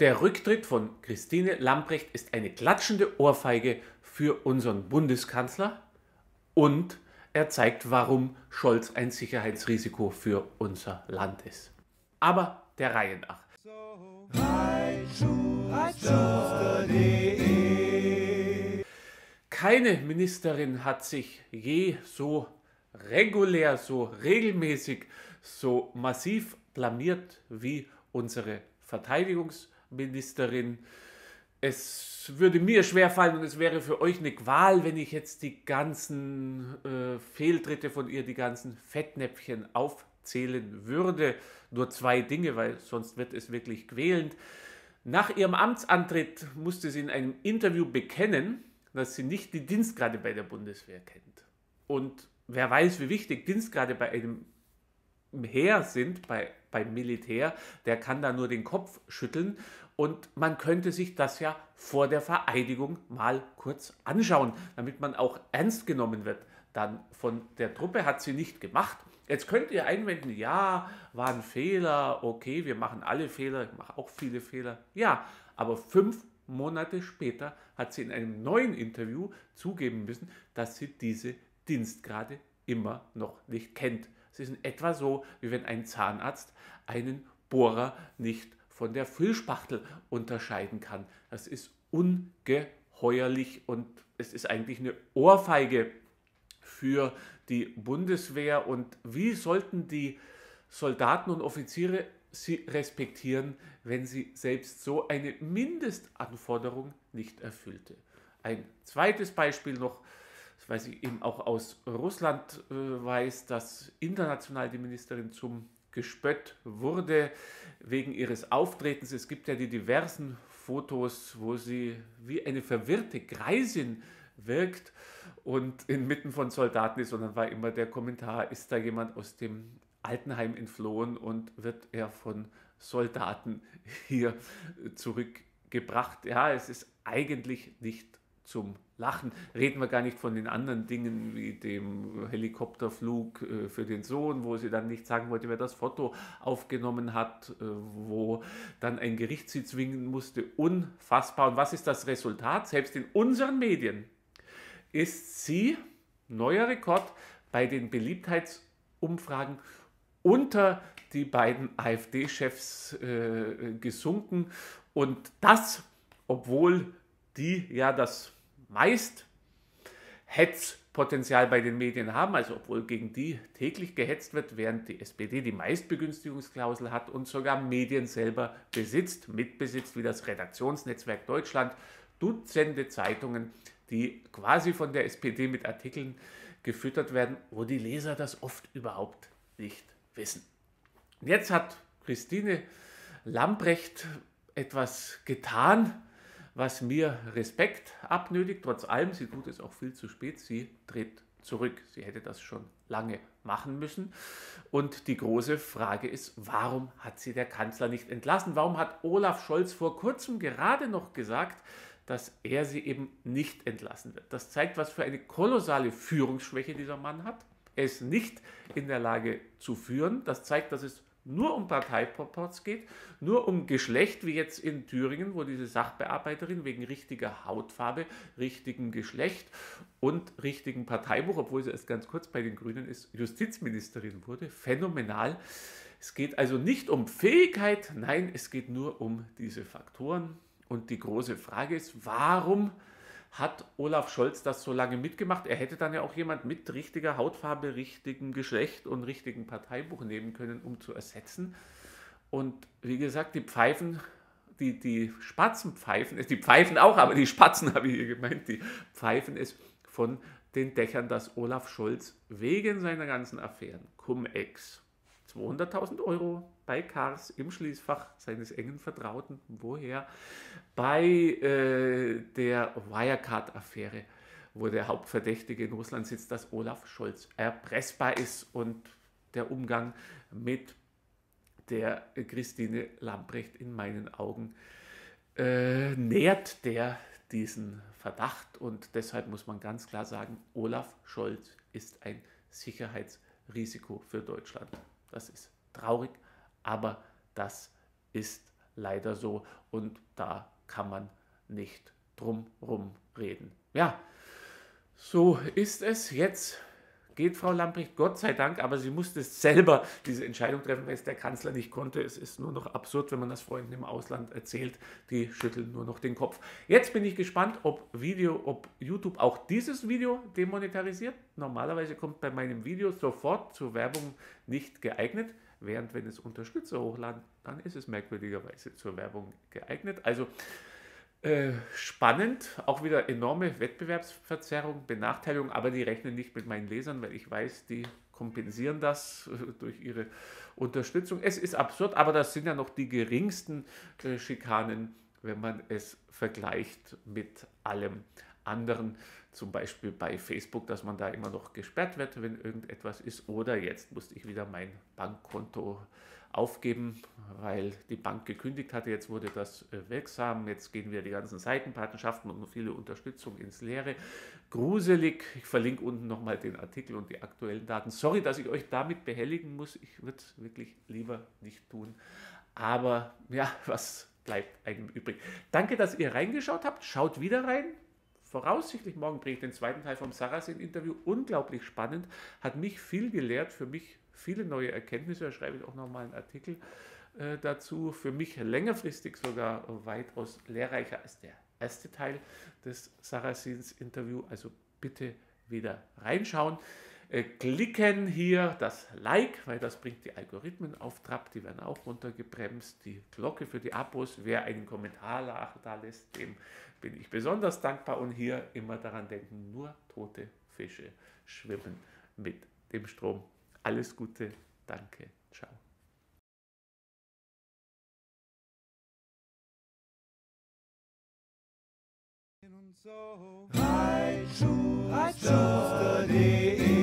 Der Rücktritt von Christine Lambrecht ist eine klatschende Ohrfeige für unseren Bundeskanzler und er zeigt, warum Scholz ein Sicherheitsrisiko für unser Land ist. Aber der Reihe nach. Keine Ministerin hat sich je so regulär, so regelmäßig, so massiv blamiert wie unsere Verteidigungsministerin. Ministerin. Es würde mir schwerfallen und es wäre für euch eine Qual, wenn ich jetzt die ganzen äh, Fehltritte von ihr, die ganzen Fettnäpfchen aufzählen würde. Nur zwei Dinge, weil sonst wird es wirklich quälend. Nach ihrem Amtsantritt musste sie in einem Interview bekennen, dass sie nicht die Dienstgrade bei der Bundeswehr kennt. Und wer weiß, wie wichtig Dienstgrade bei einem Heer sind, bei, beim Militär, der kann da nur den Kopf schütteln und man könnte sich das ja vor der Vereidigung mal kurz anschauen, damit man auch ernst genommen wird. Dann von der Truppe hat sie nicht gemacht. Jetzt könnt ihr einwenden, ja, war ein Fehler, okay, wir machen alle Fehler, ich mache auch viele Fehler. Ja, aber fünf Monate später hat sie in einem neuen Interview zugeben müssen, dass sie diese Dienstgrade immer noch nicht kennt. Ist in etwa so, wie wenn ein Zahnarzt einen Bohrer nicht von der Füllspachtel unterscheiden kann. Das ist ungeheuerlich und es ist eigentlich eine Ohrfeige für die Bundeswehr. Und wie sollten die Soldaten und Offiziere sie respektieren, wenn sie selbst so eine Mindestanforderung nicht erfüllte? Ein zweites Beispiel noch weil ich eben auch aus Russland äh, weiß, dass international die Ministerin zum Gespött wurde wegen ihres Auftretens. Es gibt ja die diversen Fotos, wo sie wie eine verwirrte Greisin wirkt und inmitten von Soldaten ist. Und dann war immer der Kommentar, ist da jemand aus dem Altenheim entflohen und wird er von Soldaten hier zurückgebracht. Ja, es ist eigentlich nicht zum Lachen. Reden wir gar nicht von den anderen Dingen wie dem Helikopterflug äh, für den Sohn, wo sie dann nicht sagen wollte, wer das Foto aufgenommen hat, äh, wo dann ein Gericht sie zwingen musste. Unfassbar. Und was ist das Resultat? Selbst in unseren Medien ist sie, neuer Rekord, bei den Beliebtheitsumfragen unter die beiden AfD-Chefs äh, gesunken. Und das, obwohl die ja das meist Hetzpotenzial bei den Medien haben, also obwohl gegen die täglich gehetzt wird, während die SPD die Meistbegünstigungsklausel hat und sogar Medien selber besitzt, mitbesitzt, wie das Redaktionsnetzwerk Deutschland, Dutzende Zeitungen, die quasi von der SPD mit Artikeln gefüttert werden, wo die Leser das oft überhaupt nicht wissen. Und jetzt hat Christine Lambrecht etwas getan, was mir Respekt abnötigt. Trotz allem, sie tut es auch viel zu spät, sie tritt zurück. Sie hätte das schon lange machen müssen. Und die große Frage ist, warum hat sie der Kanzler nicht entlassen? Warum hat Olaf Scholz vor kurzem gerade noch gesagt, dass er sie eben nicht entlassen wird? Das zeigt, was für eine kolossale Führungsschwäche dieser Mann hat. Er ist nicht in der Lage zu führen. Das zeigt, dass es nur um Parteiproports geht, nur um Geschlecht, wie jetzt in Thüringen, wo diese Sachbearbeiterin wegen richtiger Hautfarbe, richtigem Geschlecht und richtigen Parteibuch, obwohl sie erst ganz kurz bei den Grünen ist, Justizministerin wurde. Phänomenal. Es geht also nicht um Fähigkeit, nein, es geht nur um diese Faktoren. Und die große Frage ist, warum hat Olaf Scholz das so lange mitgemacht. Er hätte dann ja auch jemand mit richtiger Hautfarbe, richtigem Geschlecht und richtigem Parteibuch nehmen können, um zu ersetzen. Und wie gesagt, die Pfeifen, die, die Spatzen pfeifen, die pfeifen auch, aber die Spatzen habe ich hier gemeint, die pfeifen es von den Dächern, dass Olaf Scholz wegen seiner ganzen Affären, Cum-Ex, 200.000 Euro bei Kars im Schließfach seines engen Vertrauten, woher, bei äh, der Wirecard-Affäre, wo der Hauptverdächtige in Russland sitzt, dass Olaf Scholz erpressbar ist und der Umgang mit der Christine Lambrecht in meinen Augen äh, nährt der diesen Verdacht. Und deshalb muss man ganz klar sagen, Olaf Scholz ist ein Sicherheitsrisiko für Deutschland. Das ist traurig, aber das ist leider so und da kann man nicht drum rum reden. Ja, so ist es jetzt geht Frau Lamprecht, Gott sei Dank, aber sie musste selber diese Entscheidung treffen, weil es der Kanzler nicht konnte. Es ist nur noch absurd, wenn man das Freunden im Ausland erzählt, die schütteln nur noch den Kopf. Jetzt bin ich gespannt, ob Video, ob YouTube auch dieses Video demonetarisiert. Normalerweise kommt bei meinem Video sofort zur Werbung nicht geeignet, während wenn es Unterstützer hochladen, dann ist es merkwürdigerweise zur Werbung geeignet. Also äh, spannend, auch wieder enorme Wettbewerbsverzerrung, Benachteiligung, aber die rechnen nicht mit meinen Lesern, weil ich weiß, die kompensieren das äh, durch ihre Unterstützung. Es ist absurd, aber das sind ja noch die geringsten äh, Schikanen, wenn man es vergleicht mit allem anderen, zum Beispiel bei Facebook, dass man da immer noch gesperrt wird, wenn irgendetwas ist. Oder jetzt musste ich wieder mein Bankkonto aufgeben, weil die Bank gekündigt hatte. Jetzt wurde das äh, wirksam. Jetzt gehen wir die ganzen Seitenpatenschaften und viele Unterstützung ins Leere. Gruselig. Ich verlinke unten nochmal den Artikel und die aktuellen Daten. Sorry, dass ich euch damit behelligen muss. Ich würde es wirklich lieber nicht tun. Aber ja, was bleibt einem übrig? Danke, dass ihr reingeschaut habt. Schaut wieder rein. Voraussichtlich morgen bringe ich den zweiten Teil vom Sarrazin-Interview. Unglaublich spannend. Hat mich viel gelehrt. Für mich viele neue Erkenntnisse. Da schreibe ich auch nochmal einen Artikel äh, dazu. Für mich längerfristig sogar weitaus lehrreicher als der erste Teil des Saracens Interview. Also bitte wieder reinschauen. Äh, klicken hier das Like, weil das bringt die Algorithmen auf Trab, die werden auch runtergebremst. Die Glocke für die Abos, wer einen Kommentar da lässt, dem bin ich besonders dankbar. Und hier immer daran denken, nur tote Fische schwimmen mit dem Strom. Alles Gute, danke, ciao. I